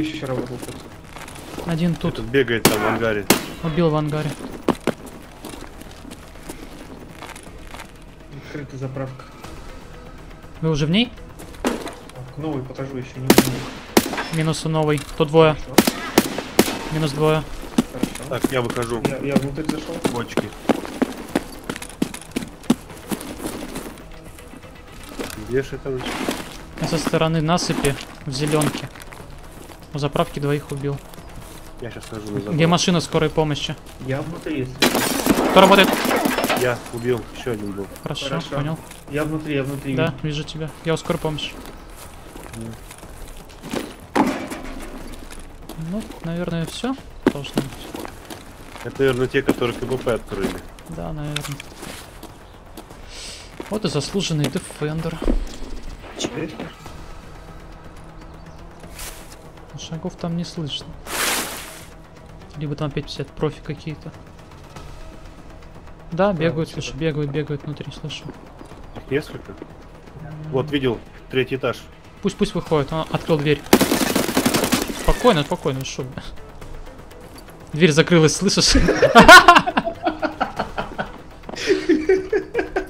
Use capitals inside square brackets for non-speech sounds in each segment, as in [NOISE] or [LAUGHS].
еще работал тут. Один тут. Тут бегает там в ангаре. Убил в ангаре. Открытая заправка. Вы уже в ней? Так, новый покажу еще не умею. Минус у новый. Тут двое. Хорошо. Минус двое. Хорошо. Так, я выхожу. Я, я внутрь зашел. Бочки. Где же? Я со стороны насыпи в зеленке. У заправки двоих убил. Я сейчас хожу на Где забор. машина скорой помощи? Я внутри, если. Кто работает? Я убил. Еще один был. Хорошо, Хорошо. понял. Я внутри, я внутри. Да, вижу тебя. Я у скорой помощи. Ну, наверное, все. Должно быть. Это, наверное, те, которые КБП открыли. Да, наверное. Вот и заслуженный дефендер. Здесь? Шагов там не слышно. Либо там опять 50 профи какие-то. Да, бегают, сюда. слышу, бегают, бегают внутри, слышу. Их несколько. Вот, видел, третий этаж. Пусть, пусть выходит, он открыл дверь. Спокойно, спокойно, вы шо. Дверь закрылась, слышишь? [LAUGHS]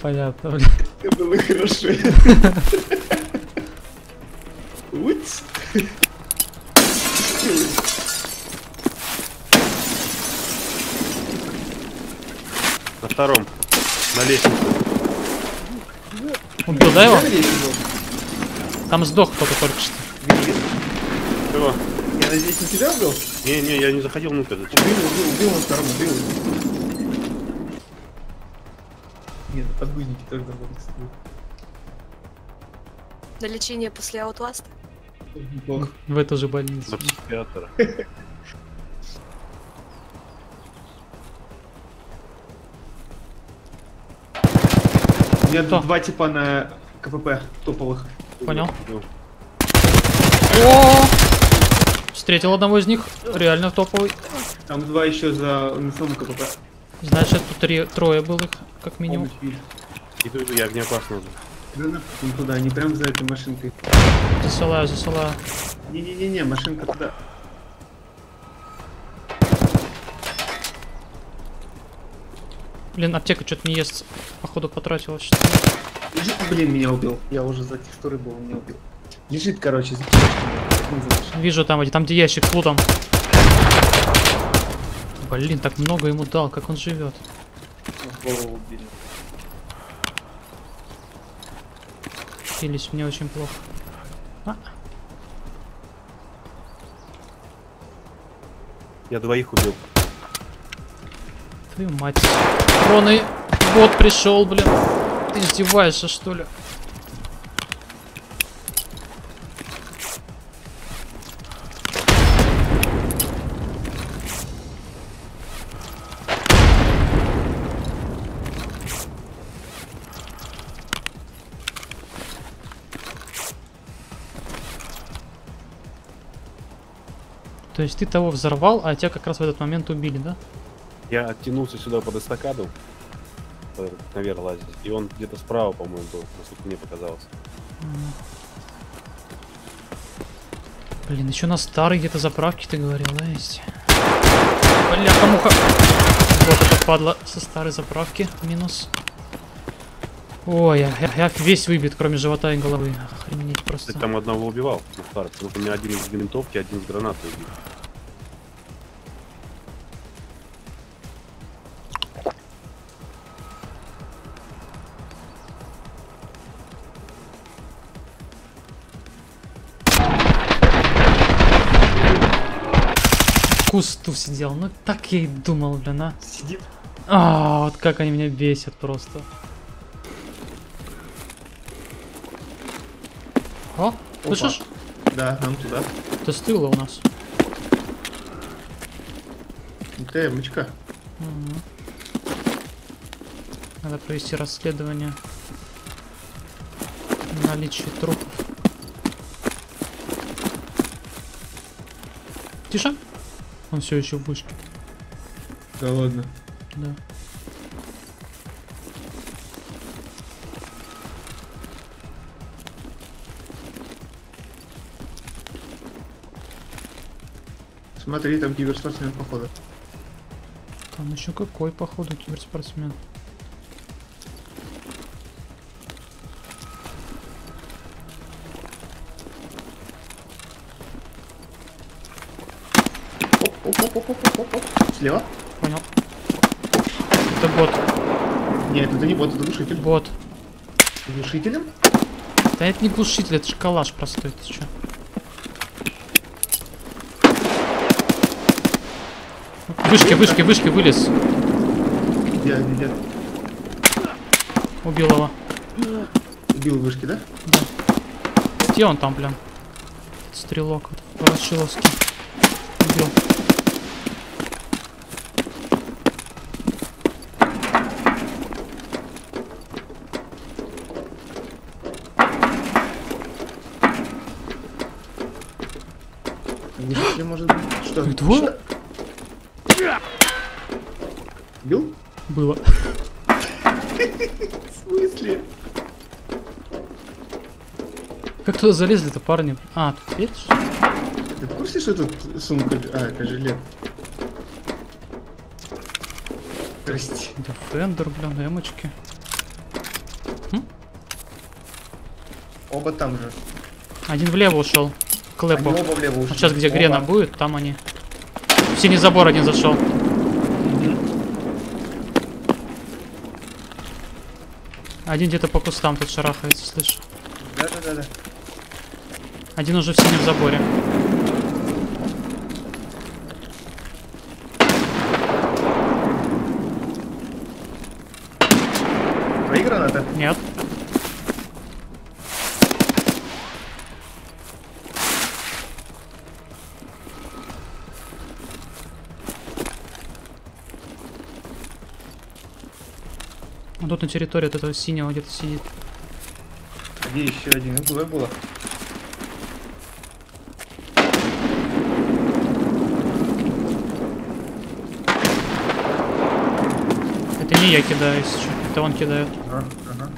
Понятно, бля. Это было хорошо. [LAUGHS] втором. На лестнице. Убил, да его? Там сдох кто-то только что. Чего? Я надеюсь, на тебя был? Не, не, я не заходил внутрь. Зачем? Убил, убил, убил на втором, убил. Нет, подгузники тоже работают. На лечение после аутласта? В эту же больницу. Психиатра. [LAUGHS] меня Кто? два типа на КПП топовых. Понял. Ну, О! Встретил одного из них, реально топовый. Там два еще за на самом КПП. Значит, тут три, трое было их, как минимум. Видит. Иду, иду, я огнеопасный уже. Да не туда, не прям за этой машинкой. Засылаю, засылаю. Не-не-не, машинка туда. Блин, аптека что-то не ест. Походу потратила что Лежит, блин, меня убил. Я уже за текстурой был, меня убил. Лежит, короче, за кирочками. Вижу там, где- там где ящик с лутом. Блин, так много ему дал, как он живет. Голову убили. Хились мне очень плохо. А, Я двоих убил. Твою мать. Кроны, бот пришел, блин. Ты издеваешься, что ли? То есть ты того взорвал, а тебя как раз в этот момент убили, да? Я оттянулся сюда под эстакаду. э, Наверх лазить. И он где-то справа, по-моему, был, насколько мне показалось. Блин, еще на старой где-то заправке ты говорил, да, есть? Бляха муха. Вот это падла со старой заправки. Минус. Ой, я, я- я весь выбит, кроме живота и головы. Охренеть просто. Кстати, там одного убивал на старт, потому что у меня один из винтовки, один из гранаты убил. Кусту сидел. Ну так я и думал, блин, а. Сидит. А, вот как они меня бесят просто. О, слышишь? Да, нам туда. Ты с тыла у нас. ТМочка. Мгм. Надо провести расследование наличия трупов. Тише. Он все еще в вышке. Да ладно. Да. Смотри, там киберспортсмен походу. Там еще какой, походу, киберспортсмен. Оп-оп-оп-оп-оп-оп. Слева? Понял. Это бот. Нет, это не бот, это глушитель. Бот. Глушителем? Да это не глушитель, это шоколаж простой, ты чё? Вышки, вышки, вышки, вылез. Где, где? Убил его. Убил вышки, да? Где он там, блин? Стрелок вот, Ворошиловский. Убил. Глушитель может быть. Что? Их двое? Убил? Было. [LAUGHS] В смысле? Как туда залезли-то, парни? А, тут дверь? Ты в курсе, что тут сумка? А, это жилет. Прости. Дефендер, блин, эмочки. Оба там же. Один влево ушел. К Они лэпу. оба влево ушли. Вот сейчас, где Оба. Грена будет, там они. В синий забор один зашел. Один где-то по кустам тут шарахается, слышу. Да-да-да-да. Один уже в синем заборе. Твои гранаты? Нет. Тут на территории от этого синего где-то сидит. Где еще один? Двое было. Это не я кидаю, если что. Это он кидает. Ага, ага.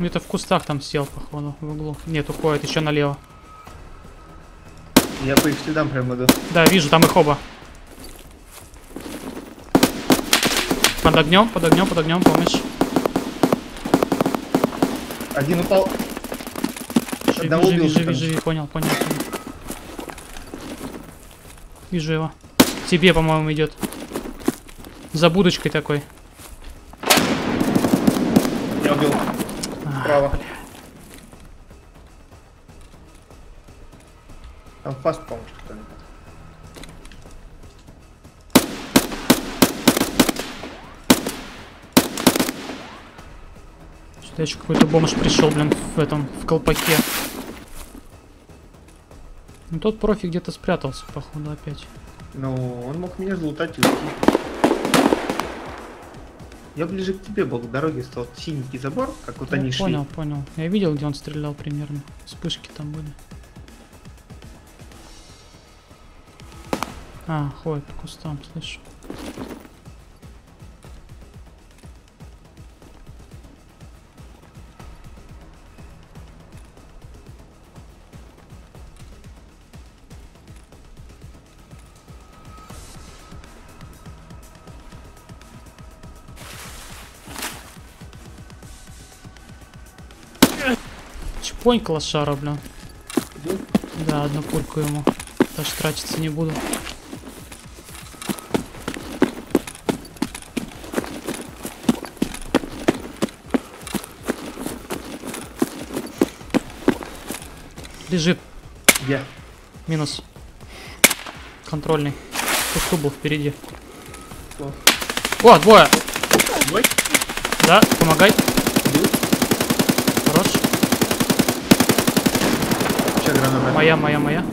Где-то в кустах там сел, походу, в углу. Нет, уходит еще налево. Я по их следам прям иду. Да, вижу, там их оба. Под огнем, под огнем, под огнем, помощь. Один упал. Живи, Одного живи, убил, живи, живи, понял, понял, понял. Вижу его. Тебе, по-моему, идет. За будочкой такой. Я убил. А, Справа. Там фаст, по-моему, что-то. Сюда еще какой-то бомж пришел, блин, в этом, в колпаке. Ну тот профи где-то спрятался, походу, опять. Ну, он мог меня залутать и уйти. Я ближе к тебе был, к дороге стал синенький забор, как вот Ну, они шли. понял, понял. Я видел, где он стрелял примерно. Вспышки там были. А, ходит по кустам, слышу. Чпонька лошара, блин. Да, одну пульку ему. Даже тратиться не буду. Лежит. Где? Минус. Контрольный. Кусту был впереди. Кто? О, двое! Твой? Да, помогай. Убил? Хорош. Че граната? Моя, моя, моя.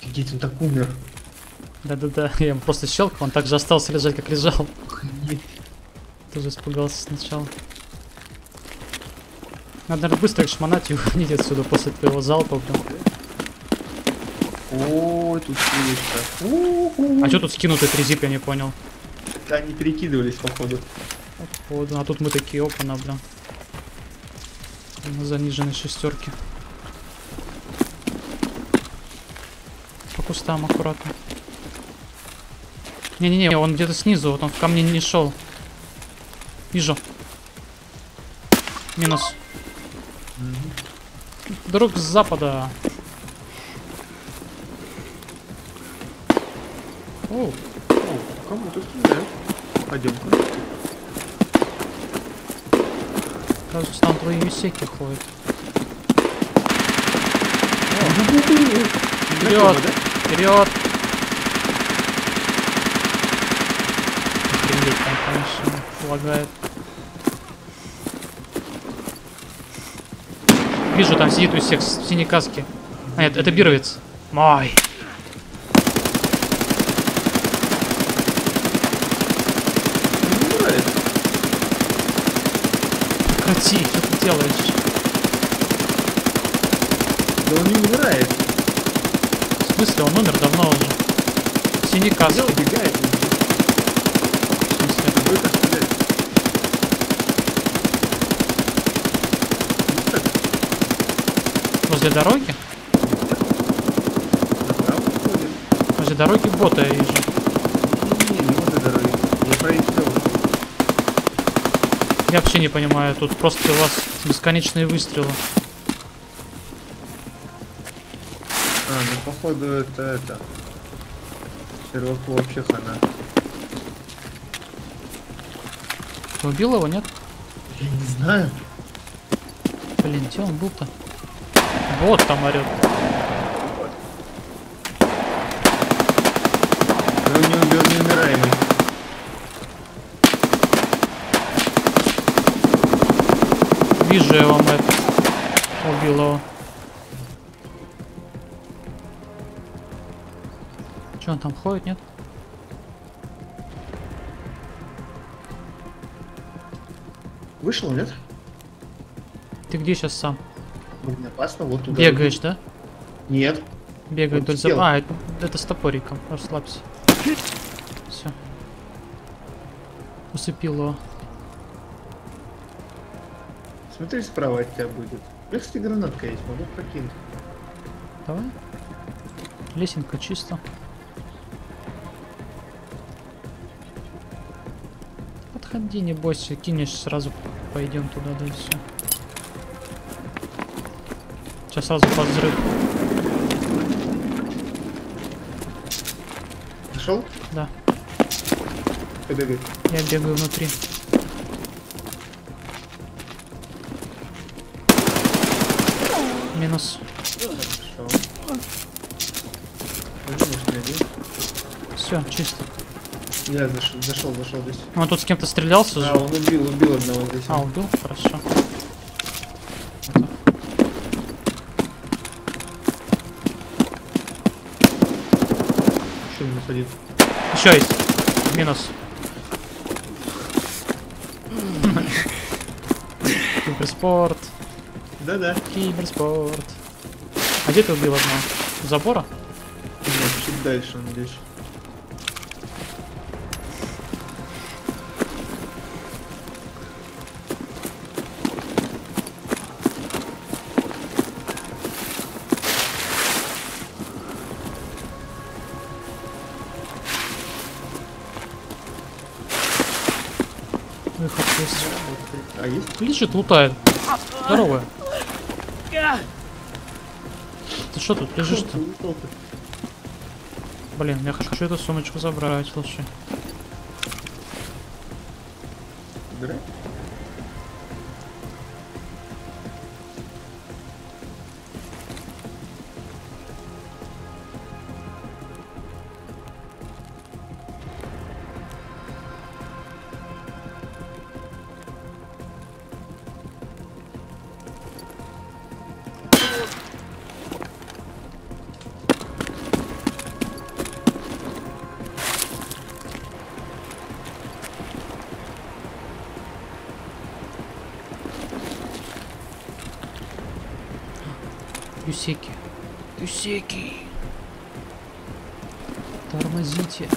Офигеть, он так умер. Да-да-да, [LAUGHS] я ему просто щелкнул, он так же остался лежать, как лежал. Охренеть. Тоже испугался сначала. Надо, наверное, быстро их шмонать и уходить отсюда после твоего залпа, блин. Ой, тут силочка. У-ху. А что тут скинутый трезип, я не понял. Да, они перекидывались, походу. Вот, а тут мы такие, опа-на, бля. На заниженной шестерке. По кустам аккуратно. Не-не-не, он где-то снизу, вот он в камне не шел. Вижу. Минус. Друг с запада. О, О, кому тут стреляют? Пойдем-ка. кажется, там твои юсеки ходят. Вперед! Вперед! Охренеть, там, конечно, лагает. Вижу, там сидит у всех в синей каске. А, нет, это бировец. Мой. Не умирает. Прекрати, что ты делаешь? Да он не умирает. В смысле, он умер давно уже. Каске. Где убегает? он? В смысле? Какой это стреляет? Вот так, Возле дороги? Возле дороги бота я вижу. Не-не-не, не возле дороги. Я про эти дороги. Я вообще не понимаю, тут просто у вас бесконечные выстрелы. А, ну походу это это. Шерлоку вообще хана. Ты убил его, нет? Я не знаю. Блин, где он был-то? Вот там орет. Но он не убил неумираемый. Я вам это. Убил его. Че он там ходит, нет? Вышел, нет? Ты где сейчас сам? Блин, опасно, вот туда. Бегаешь, да? Нет. Бегает вдоль сел. забора. А, это, это с топориком. Расслабься. Все. Усыпил его. Смотри, справа от тебя будет. Меня, кстати, гранатка есть, могу прокинуть. Давай. Лесенка чисто. Подходи, не бойся, кинешь сразу пойдем туда, да и все. Сейчас сразу под взрыв. Нашел? Да, Побегай. я бегаю внутри. Минус. Все, чисто. Я зашел, зашел, зашел здесь. Он тут с кем-то стрелялся А, же. он убил, убил одного здесь. А, убил? Хорошо. Еще не садит. Еще есть. Минус. [LAUGHS] Киберспорт. Да-да. Киберспорт. А где ты убил одного? Забора? Нет, чуть дальше он здесь. Выход есть. А есть? Лежит, лутает. Здорово. Ты что тут лежишь-то? Блин, я хочу эту сумочку забрать, слушай. Собирай. Юсеки. Юсеки. Тормозите.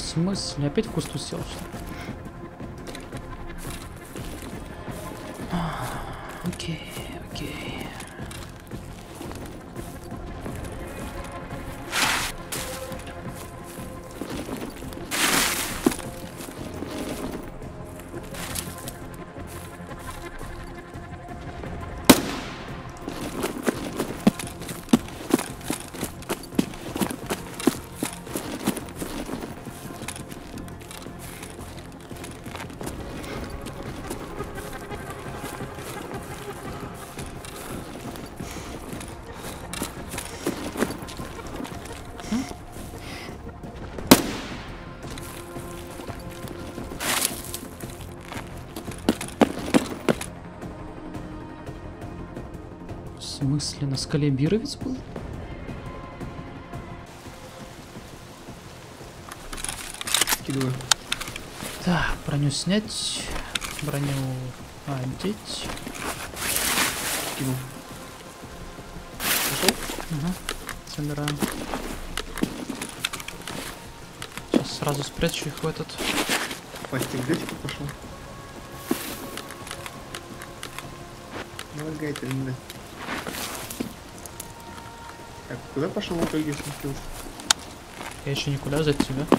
В смысле? Опять в кусту сел, смысле? На скале Бировец был? Скидываю. Так, броню снять, броню одеть. Скинул. Пошел? Угу. Собираем. Сейчас сразу спрячу их в этот. Пастик взять пошел. Не Так, куда пошел в итоге сместился? Я еще никуда за тебя. А.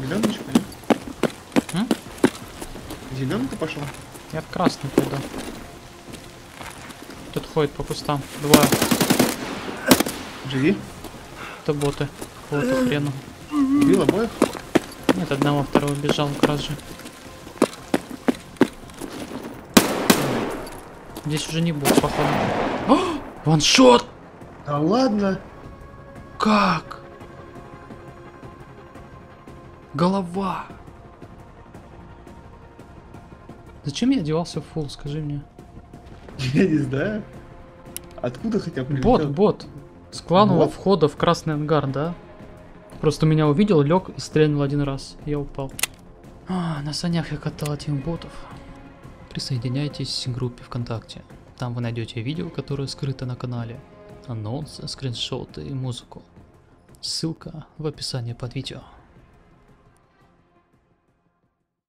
Зеленочка, нет? Зеленый ты пошел? Я в красный пойду. Тут ходит по кустам. Два. Живи. Это боты. Какого-то хрена. Убил обоих? Нет, одного, второго бежал как раз же. Здесь уже не бот, походу. О, Ваншот! Да ладно. Как? Голова. Зачем я одевался в фул, скажи мне? Я не знаю. Откуда хотя бы Бот, бот. С кланового Бот? входа в красный ангар, да? Просто меня увидел, лег и стрельнул один раз. Я упал. А, на санях я катал этих ботов. Присоединяйтесь к группе ВКонтакте. Там вы найдете видео, которое скрыто на канале, анонсы, скриншоты и музыку. Ссылка в описании под видео.